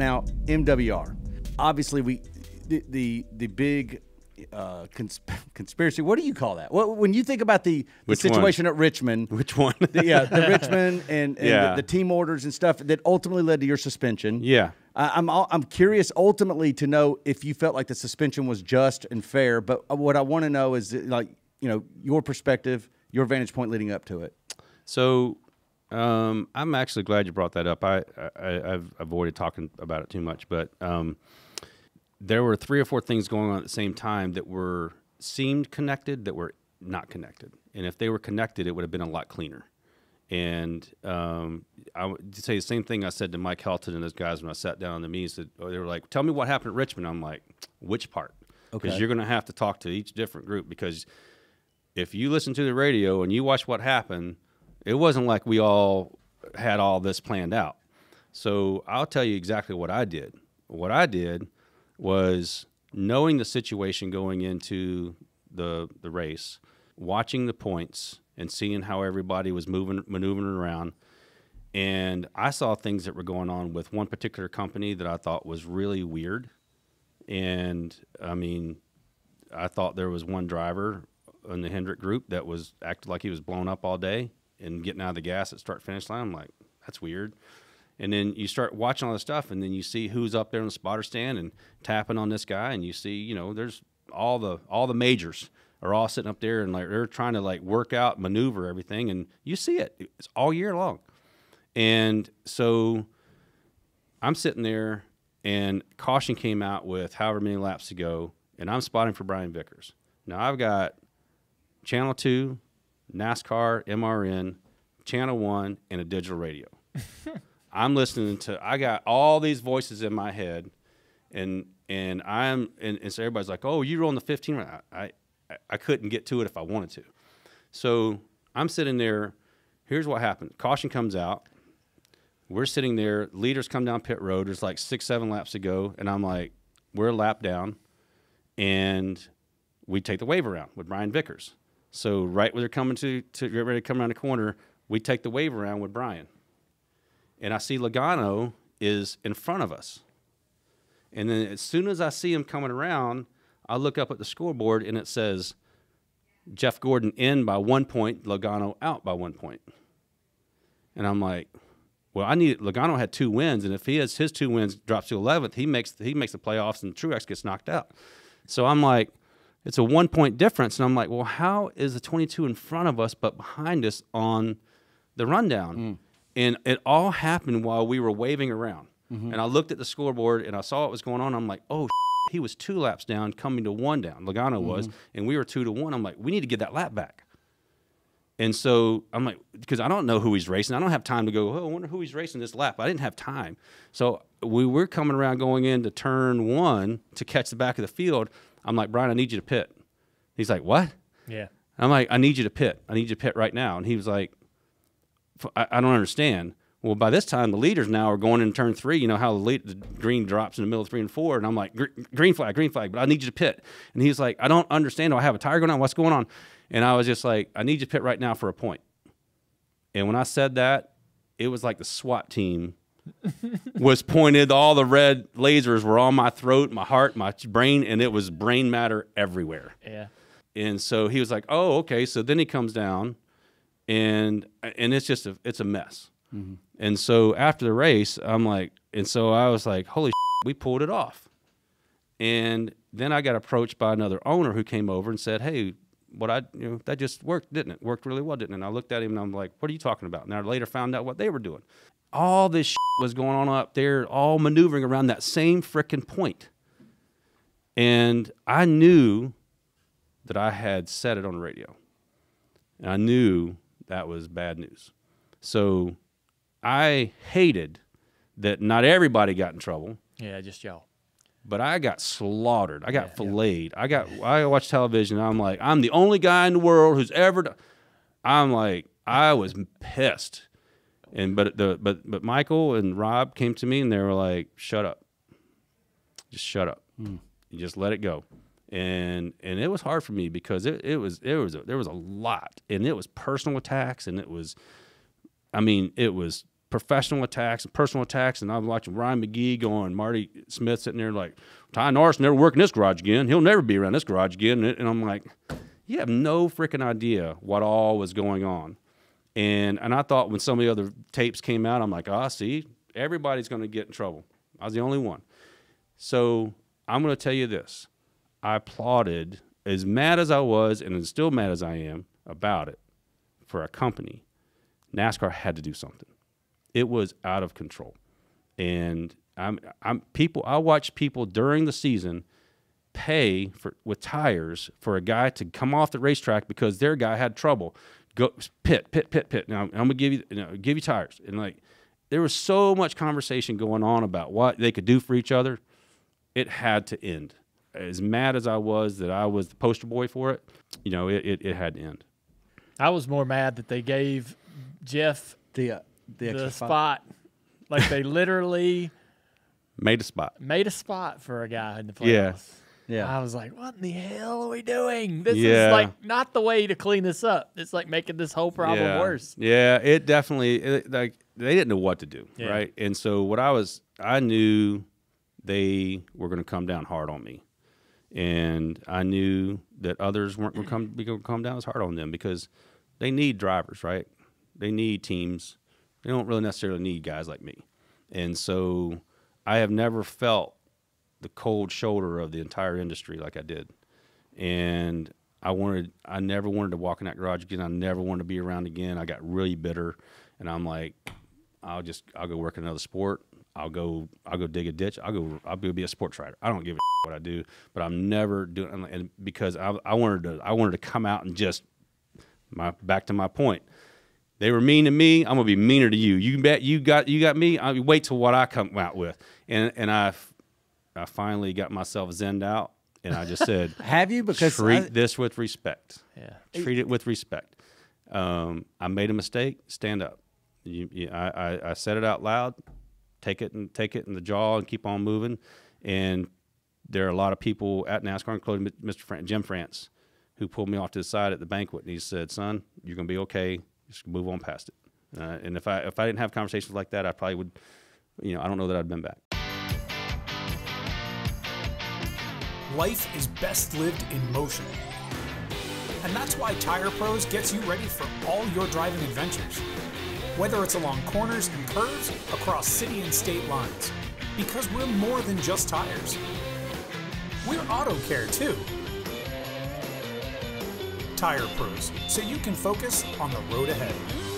Now, MWR. Obviously, we the the, the big uh, cons- conspiracy. What do you call that? Well, when you think about the, the Which one? situation at Richmond, Which one? the, yeah, the Richmond and, and Yeah. the, the team orders and stuff that ultimately led to your suspension. yeah. I- I'm I'm curious ultimately to know if you felt like the suspension was just and fair. But what I want to know is like you know your perspective, your vantage point leading up to it. So um, I'm actually glad you brought that up. I, I I've avoided talking about it too much, but um, there were three or four things going on at the same time that were seemed connected that were not connected. And if they were connected, it would have been a lot cleaner. And um, I would say the same thing I said to Mike Helton and those guys when I sat down on the meeting. Said, oh, they were like, "Tell me what happened at Richmond." I'm like, "Which part?" Because Okay. you're going to have to talk to each different group because if you listen to the radio and you watch what happened, it wasn't like we all had all this planned out. So I'll tell you exactly what I did. What I did was knowing the situation going into the the race, watching the points and seeing how everybody was moving maneuvering around. And I saw things that were going on with one particular company that I thought was really weird. And I mean, I thought there was one driver in the Hendrick group that was acted like he was blown up all day and getting out of the gas at start finish line. I'm like, that's weird. And then you start watching all this stuff, and then you see who's up there in the spotter stand and tapping on this guy, and you see, you know, there's all the all the majors are all sitting up there and like they're trying to like work out, maneuver everything, and you see it. It's all year long. And so I'm sitting there, and caution came out with however many laps to go, and I'm spotting for Brian Vickers. Now I've got Channel 2, NASCAR, MRN, Channel 1, and a digital radio. I'm listening to, I got all these voices in my head, and and I'm, and, and so everybody's like, oh, you're on the 15. I, I, I couldn't get to it if I wanted to. So I'm sitting there. Here's what happened caution comes out. We're sitting there. Leaders come down pit road. There's like six, seven laps to go. And I'm like, we're a lap down. And we take the wave around with Brian Vickers. So right when they're coming to, to get ready to come around the corner, we take the wave around with Brian. And I see Logano is in front of us. And then as soon as I see him coming around, I look up at the scoreboard and it says Jeff Gordon in by one point, Logano out by one point. And I'm like, well, I need Logano had two wins, and if he has his two wins drops to 11th, he makes he makes the playoffs, and Truex gets knocked out. So I'm like, it's a one point difference, and I'm like, well, how is the 22 in front of us but behind us on the rundown? Mm. And it all happened while we were waving around. Mm-hmm. And I looked at the scoreboard and I saw what was going on. I'm like, oh, he was two laps down, coming to one down. Logano mm-hmm. was, and we were two to one. I'm like, we need to get that lap back. And so I'm like, because I don't know who he's racing. I don't have time to go, oh, I wonder who he's racing this lap. I didn't have time. So we were coming around going into turn one to catch the back of the field. I'm like, Brian, I need you to pit. He's like, what? Yeah. I'm like, I need you to pit. I need you to pit right now. And he was like, "F- I, I don't understand. Well, by this time, the leaders now are going in turn three. You know how the, lead, the green drops in the middle of three and four. And I'm like, green flag, green flag, but I need you to pit. And he's like, I don't understand. Do I have a tire going on? What's going on? And I was just like, I need you to pit right now for a point. And when I said that, it was like the SWAT team was pointed. All the red lasers were on my throat, my heart, my brain, and it was brain matter everywhere. Yeah. And so he was like, "Oh, okay." So then he comes down, and and it's just a it's a mess. Mm-hmm. And so after the race, I'm like, and so I was like, "Holy, we pulled it off." And then I got approached by another owner who came over and said, "Hey, what I you know that just worked, didn't it? Worked really well, didn't it?" And I looked at him and I'm like, "What are you talking about?" And I later found out what they were doing. All this was going on up there, all maneuvering around that same frickin' point. And I knew that I had said it on the radio. And I knew that was bad news. So I hated that not everybody got in trouble, Yeah, just y'all. but I got slaughtered. I got Yeah, yeah. filleted. I got I watch television and I'm like, I'm the only guy in the world who's ever I'm like, I was pissed. And but the but but Michael and Rob came to me and they were like, Shut up. Just shut up. Hmm. You just let it go. And and it was hard for me because it, it was it was a, there was a lot and it was personal attacks and it was I mean, it was professional attacks and personal attacks, and I'm watching Ryan McGee going, Marty Smith sitting there like, Ty Norris never work in this garage again. He'll never be around this garage again. And I'm like, you have no freaking idea what all was going on. And and I thought when some of the other tapes came out, I'm like, ah, oh, see, everybody's going to get in trouble. I was the only one. So I'm going to tell you this: I applauded as mad as I was, and still mad as I am about it, for a company. NASCAR had to do something. It was out of control, and I'm I'm people. I watch people during the season pay for with tires for a guy to come off the racetrack because their guy had trouble go pit, pit, pit, pit. Now I'm gonna give you, you know, give you tires, and like there was so much conversation going on about what they could do for each other. It had to end. As mad as I was that I was the poster boy for it, you know, it, it, it had to end. I was more mad that they gave Jeff the uh, the, the spot. spot. Like they literally made a spot. Made a spot for a guy in the playoffs. Yeah. Yeah. I was like, what in the hell are we doing? This Yeah. is like not the way to clean this up. It's like making this whole problem yeah. worse. Yeah, it definitely it, like they didn't know what to do, Yeah. right? And so what I was, I knew they were going to come down hard on me, and I knew that others weren't going to come be going to come down as hard on them because they need drivers, right? They need teams. They don't really necessarily need guys like me, and so I have never felt the cold shoulder of the entire industry like I did, and I wanted I never wanted to walk in that garage again. I never wanted to be around again. I got really bitter, and I'm like, I'll just I'll go work another sport. I'll go I'll go dig a ditch. I'll go I'll be a sports writer. I don't give a what I do, but I'm never doing and because I I wanted to I wanted to come out and just my back to my point. They were mean to me. I'm gonna be meaner to you. You bet you got you got me. I wait till what I come out with, and and I I finally got myself zenned out, and I just said, Have you? Because treat I- this with respect. Yeah. Treat it with respect. Um, I made a mistake. Stand up. You, you, I, I, I said it out loud. Take it and take it in the jaw and keep on moving. And there are a lot of people at NASCAR, including Mr. Fran- Jim France, who pulled me off to the side at the banquet and he said, "Son, you're gonna be okay. Just move on past it." Uh, and if I if I didn't have conversations like that, I probably would. You know, I don't know that I'd been back. Life is best lived in motion. And that's why Tire Pros gets you ready for all your driving adventures. Whether it's along corners and curves, across city and state lines. Because we're more than just tires. We're auto care too. Tire Pros, so you can focus on the road ahead.